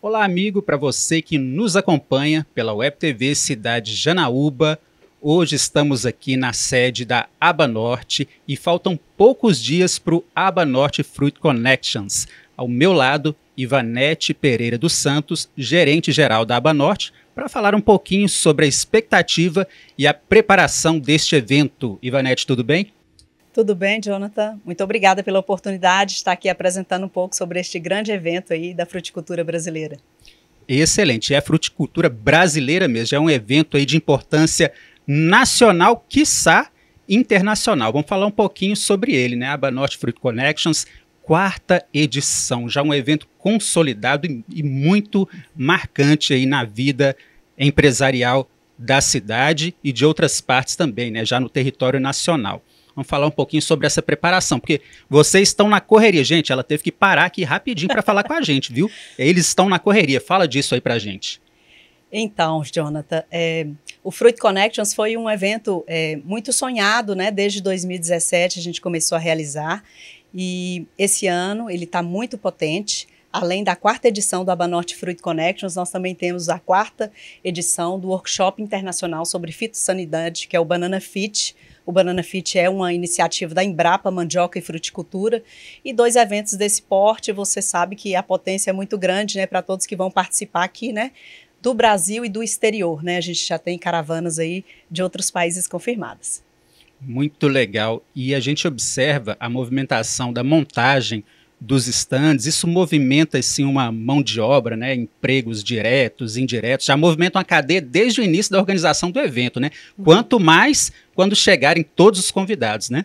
Olá, amigo, para você que nos acompanha pela Web TV Cidade Janaúba. Hoje estamos aqui na sede da Aba Norte e faltam poucos dias para o Aba Norte Fruit Connections. Ao meu lado, Ivanete Pereira dos Santos, gerente geral da Aba Norte, para falar um pouquinho sobre a expectativa e a preparação deste evento. Ivanete, tudo bem? Tudo bem, Jonathan? Muito obrigada pela oportunidade de estar aqui apresentando um pouco sobre este grande evento aí da fruticultura brasileira. Excelente, é a fruticultura brasileira mesmo, é um evento aí de importância nacional, quiçá internacional. Vamos falar um pouquinho sobre ele, né? Aba Norte Fruit Connections, quarta edição, já um evento consolidado e, e muito marcante aí na vida empresarial da cidade e de outras partes também, né? Já no território nacional. Vamos falar um pouquinho sobre essa preparação, porque vocês estão na correria. Gente, ela teve que parar aqui rapidinho para falar com a gente, viu? Eles estão na correria. Fala disso aí para gente. Então, Jonathan, é, o Fruit Connections foi um evento é, muito sonhado, né? Desde 2017 a gente começou a realizar e esse ano ele está muito potente. Além da quarta edição do Abanorte Fruit Connections, nós também temos a quarta edição do Workshop Internacional sobre Fitossanidade, que é o Banana Fit, o Banana Fit é uma iniciativa da Embrapa Mandioca e Fruticultura e dois eventos desse porte, você sabe que a potência é muito grande, né, para todos que vão participar aqui, né, do Brasil e do exterior, né? A gente já tem caravanas aí de outros países confirmadas. Muito legal. E a gente observa a movimentação da montagem dos estandes, isso movimenta assim uma mão de obra, né, empregos diretos, indiretos, já movimenta uma cadeia desde o início da organização do evento, né? Uhum. Quanto mais quando chegarem todos os convidados, né?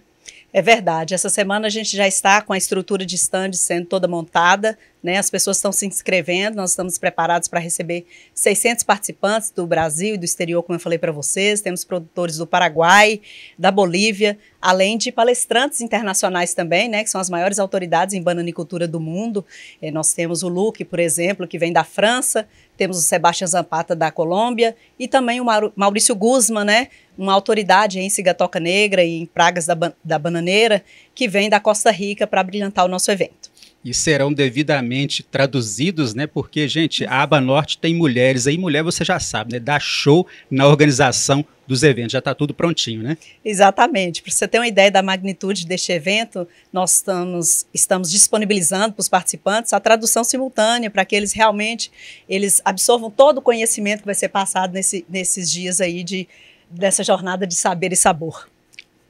É verdade. Essa semana a gente já está com a estrutura de stand sendo toda montada, né? As pessoas estão se inscrevendo, nós estamos preparados para receber 600 participantes do Brasil e do exterior, como eu falei para vocês. Temos produtores do Paraguai, da Bolívia, além de palestrantes internacionais também, né? Que são as maiores autoridades em bananicultura do mundo. É, nós temos o Luque, por exemplo, que vem da França, temos o Sebastião Zampata da Colômbia e também o Maurício Guzman, né? uma autoridade em cigatoca negra e em pragas da, da bananeira, que vem da Costa Rica para brilhantar o nosso evento. E serão devidamente traduzidos, né? Porque, gente, a Aba Norte tem mulheres aí, mulher você já sabe, né? Dá show na organização dos eventos, já está tudo prontinho, né? Exatamente. Para você ter uma ideia da magnitude deste evento, nós estamos, estamos disponibilizando para os participantes a tradução simultânea para que eles realmente eles absorvam todo o conhecimento que vai ser passado nesse, nesses dias aí de dessa jornada de saber e sabor.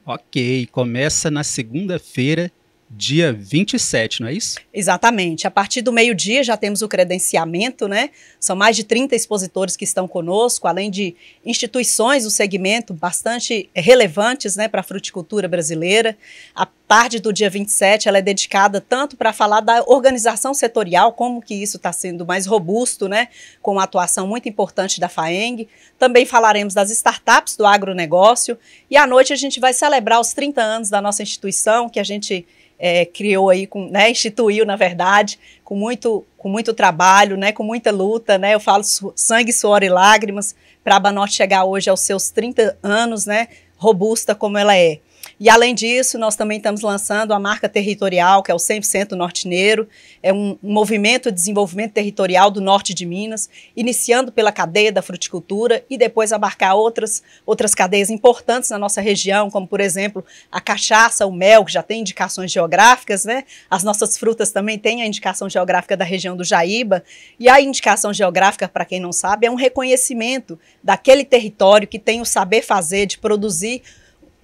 Ok, começa na segunda-feira, dia 27, não é isso? Exatamente. A partir do meio-dia já temos o credenciamento, né? São mais de 30 expositores que estão conosco, além de instituições do segmento bastante relevantes, né, para a fruticultura brasileira. A tarde do dia 27 ela é dedicada tanto para falar da organização setorial, como que isso está sendo mais robusto, né, com uma atuação muito importante da FAENG. Também falaremos das startups do agronegócio e à noite a gente vai celebrar os 30 anos da nossa instituição, que a gente é, criou aí, com, né, instituiu, na verdade, com muito, com muito trabalho, né, com muita luta, né, eu falo sangue, suor e lágrimas, para a Banorte chegar hoje aos seus 30 anos, né, robusta como ela é. E além disso, nós também estamos lançando a marca territorial, que é o 100% Nortineiro, é um, movimento de desenvolvimento territorial do norte de Minas, iniciando pela cadeia da fruticultura e depois abarcar outras, outras cadeias importantes na nossa região, como por exemplo a cachaça, o mel, que já tem indicações geográficas, né? As nossas frutas também têm a indicação geográfica da região do Jaíba, e a indicação geográfica, para quem não sabe, é um reconhecimento daquele território que tem o saber fazer de produzir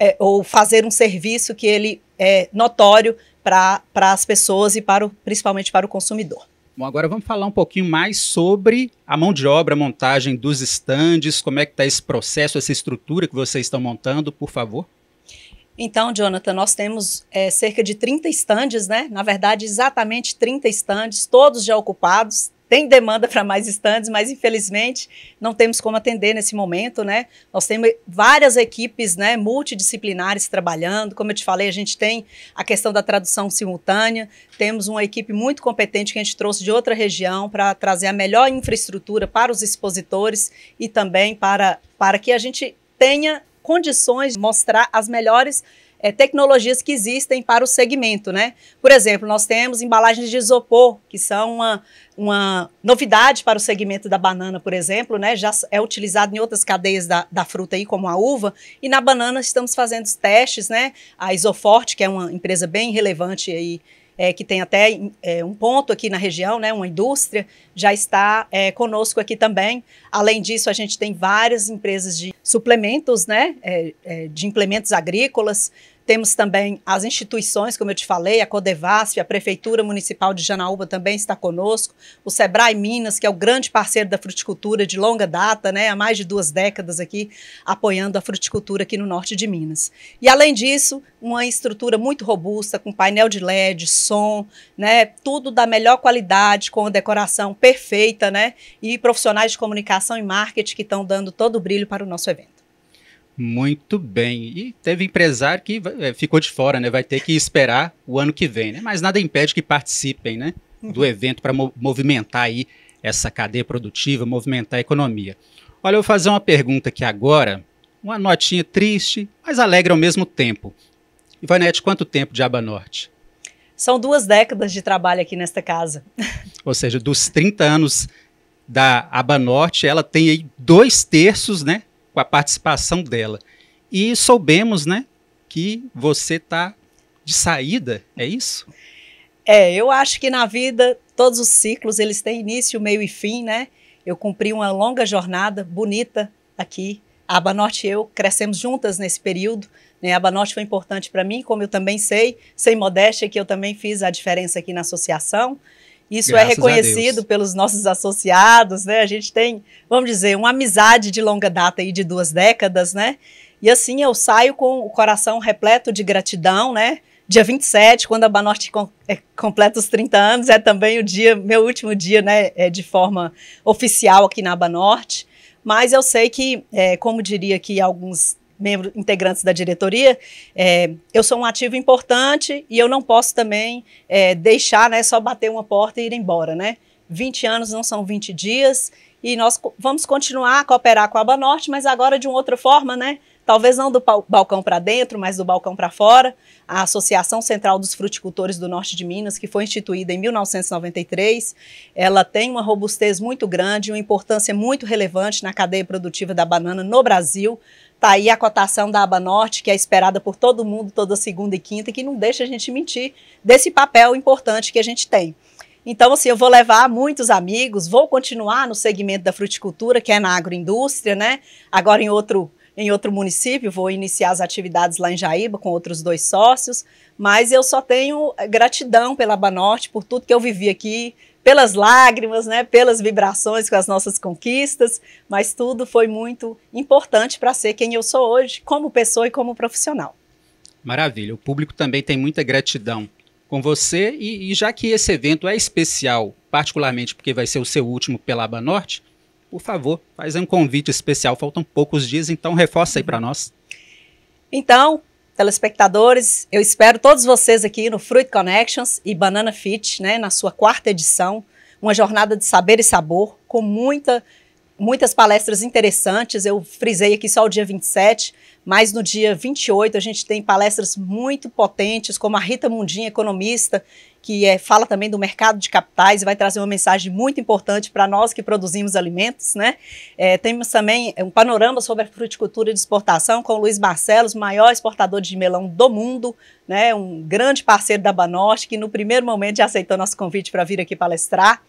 é, ou fazer um serviço que ele é notório para as pessoas e para o, principalmente para o consumidor. Bom, agora vamos falar um pouquinho mais sobre a mão de obra, a montagem dos estandes, como é que está esse processo, essa estrutura que vocês estão montando, por favor. Então, Jonathan, nós temos é, cerca de 30 estandes, né? Na verdade, exatamente 30 estandes, todos já ocupados, tem demanda para mais estandes, mas infelizmente não temos como atender nesse momento, né? Nós temos várias equipes, né, multidisciplinares trabalhando. Como eu te falei, a gente tem a questão da tradução simultânea. Temos uma equipe muito competente que a gente trouxe de outra região para trazer a melhor infraestrutura para os expositores e também para, para que a gente tenha condições de mostrar as melhores é, tecnologias que existem para o segmento, né? Por exemplo, nós temos embalagens de isopor, que são uma, uma novidade para o segmento da banana, por exemplo, né? Já é utilizado em outras cadeias da, da fruta aí, como a uva, e na banana estamos fazendo os testes, né? A Isoforte, que é uma empresa bem relevante aí é, que tem até é, um ponto aqui na região, né, uma indústria, já está é, conosco aqui também. Além disso, a gente tem várias empresas de suplementos, né, é, é, de implementos agrícolas, temos também as instituições, como eu te falei, a Codevasf, a Prefeitura Municipal de Janaúba também está conosco, o Sebrae Minas, que é o grande parceiro da fruticultura de longa data, né, há mais de duas décadas aqui, apoiando a fruticultura aqui no norte de Minas. E além disso, uma estrutura muito robusta, com painel de LED, som, né, tudo da melhor qualidade, com a decoração perfeita, né, e profissionais de comunicação e marketing que estão dando todo o brilho para o nosso evento. Muito bem. E teve empresário que é, ficou de fora, né? Vai ter que esperar o ano que vem, né? Mas nada impede que participem, né? Do uhum. evento para mo movimentar aí essa cadeia produtiva, movimentar a economia. Olha, eu vou fazer uma pergunta aqui agora, uma notinha triste, mas alegre ao mesmo tempo. Ivanete, quanto tempo de Aba Norte? São duas décadas de trabalho aqui nesta casa. Ou seja, dos 30 anos da Aba Norte, ela tem aí dois terços, né? Com a participação dela. E soubemos, né, que você está de saída, é isso? É, eu acho que na vida todos os ciclos eles têm início, meio e fim, né? Eu cumpri uma longa jornada bonita aqui. A Banorte e eu crescemos juntas nesse período. Né? A Banorte foi importante para mim, como eu também sei, sem modéstia, que eu também fiz a diferença aqui na associação. Isso é Graças é reconhecido pelos nossos associados, né? A gente tem, vamos dizer, uma amizade de longa data aí de duas décadas, né? E assim eu saio com o coração repleto de gratidão, né? Dia 27, quando a Banorte com, é, completa os 30 anos, é também o dia, meu último dia, né? É, de forma oficial aqui na Banorte. Mas eu sei que, é, como diria aqui alguns membros integrantes da diretoria, é, eu sou um ativo importante e eu não posso também é, deixar, né, só bater uma porta e ir embora, né? 20 anos não são 20 dias e nós vamos continuar a cooperar com a Banorte, mas agora de uma outra forma, né? Talvez não do balcão para dentro, mas do balcão para fora. A Associação Central dos Fruticultores do Norte de Minas, que foi instituída em 1993, ela tem uma robustez muito grande, uma importância muito relevante na cadeia produtiva da banana no Brasil. Está aí a cotação da Aba Norte, que é esperada por todo mundo toda segunda e quinta, que não deixa a gente mentir desse papel importante que a gente tem. Então, assim, eu vou levar muitos amigos, vou continuar no segmento da fruticultura, que é na agroindústria, né? Agora em outro, em outro município, vou iniciar as atividades lá em Jaíba com outros dois sócios, mas eu só tenho gratidão pela Banorte, por tudo que eu vivi aqui, pelas lágrimas, né, pelas vibrações com as nossas conquistas, mas tudo foi muito importante para ser quem eu sou hoje, como pessoa e como profissional. Maravilha. O público também tem muita gratidão com você e, e já que esse evento é especial, particularmente porque vai ser o seu último pela Aba Norte, por favor, faz um convite especial. Faltam poucos dias, então reforça aí para nós. Então, telespectadores, eu espero todos vocês aqui no Fruit Connections e Banana Fit, né, na sua quarta edição, uma jornada de saber e sabor com muita muitas palestras interessantes. Eu frisei aqui só o dia 27, mas no dia 28 a gente tem palestras muito potentes, como a Rita Mundinha, economista, que é, fala também do mercado de capitais e vai trazer uma mensagem muito importante para nós que produzimos alimentos. Né? É, temos também um panorama sobre a fruticultura de exportação com o Luiz Barcelos, maior exportador de melão do mundo, né? um grande parceiro da Banorte, que no primeiro momento já aceitou nosso convite para vir aqui palestrar.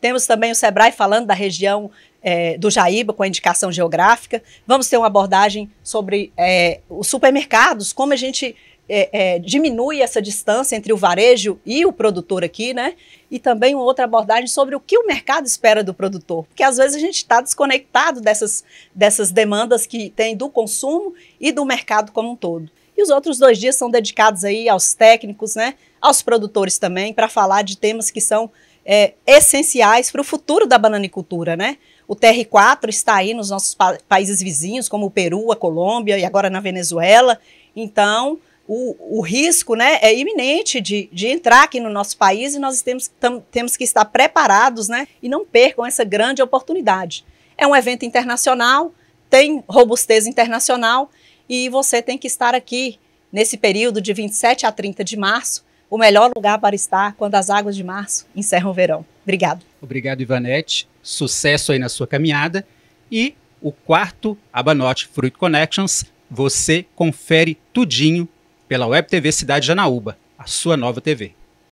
Temos também o Sebrae falando da região é, do Jaíba, com a indicação geográfica. Vamos ter uma abordagem sobre é, os supermercados, como a gente é, é, diminui essa distância entre o varejo e o produtor aqui, né? E também uma outra abordagem sobre o que o mercado espera do produtor. Porque às vezes a gente está desconectado dessas, dessas demandas que tem do consumo e do mercado como um todo. E os outros dois dias são dedicados aí aos técnicos, né? Aos produtores também, para falar de temas que são é, essenciais para o futuro da bananicultura, né? O TR4 está aí nos nossos pa países vizinhos, como o Peru, a Colômbia e agora na Venezuela. Então, o, o risco né, é iminente de, de entrar aqui no nosso país e nós temos, temos que estar preparados né, e não percam essa grande oportunidade. É um evento internacional, tem robustez internacional e você tem que estar aqui nesse período de 27 a 30 de março, o melhor lugar para estar quando as águas de março encerram o verão. Obrigado. Obrigado, Ivanete. Sucesso aí na sua caminhada. E o quarto Abanote Fruit Connections, você confere tudinho pela Web TV Cidade de Anaúba, a sua nova TV.